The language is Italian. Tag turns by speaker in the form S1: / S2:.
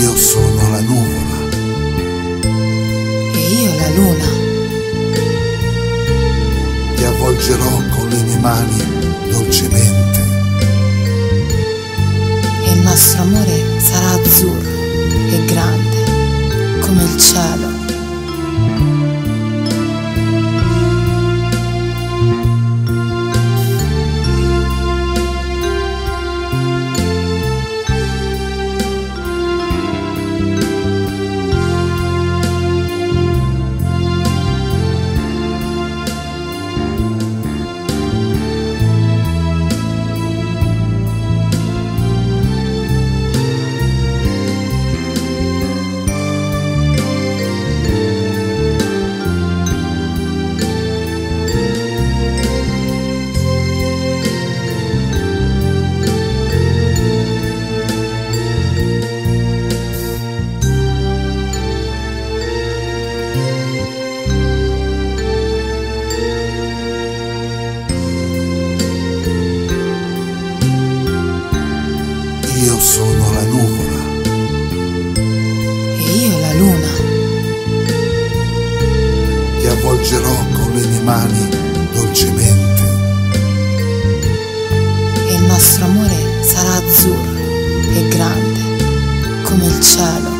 S1: Io sono la nuvola. E io la luna. Ti avvolgerò con le mie mani dolcemente. E il nostro amore
S2: Io sono la nuvola,
S1: E io la luna,
S2: ti avvolgerò con le mie mani dolcemente.
S1: e il nostro amore sarà azzurro e grande come il cielo.